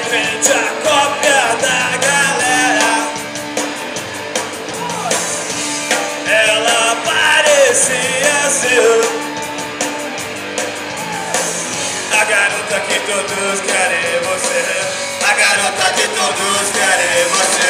repente a cópia da galera. Ela parecia ser A garota que todos querem você. A garota que todos querem você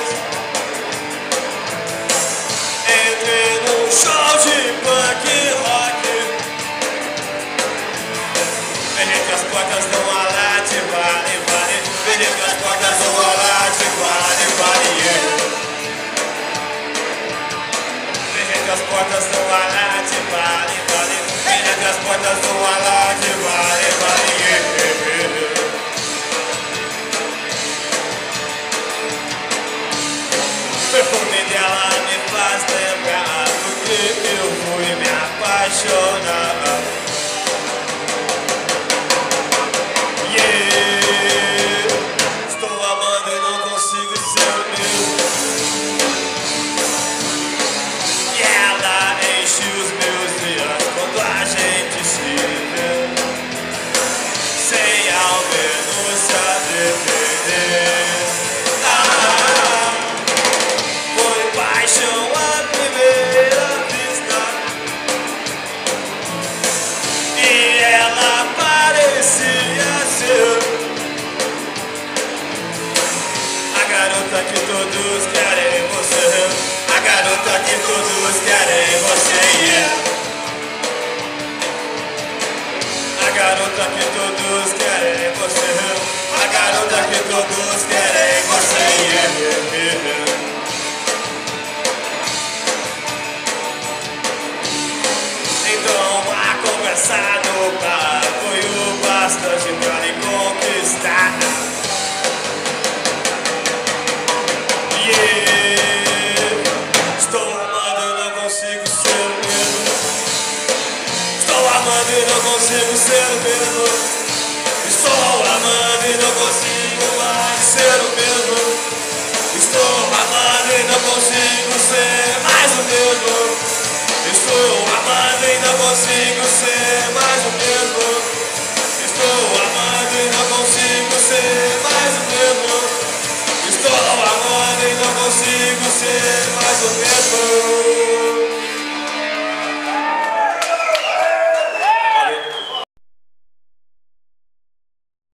que as portas dão a late, vale, vale. Veja que as portas dão a late, vale, vale. Perfume dela me faz lembrar do que eu fui me apaixonar. Garota que todos querem você. A garota que todos amando e não consigo ser o mesmo. Estou amando e não consigo mais ser o mesmo. Estou amando e não consigo ser mais o mesmo. Estou amando e não consigo ser mais o mesmo. Estou amando e não consigo ser mais o mesmo. Estou amando e não consigo ser mais o mesmo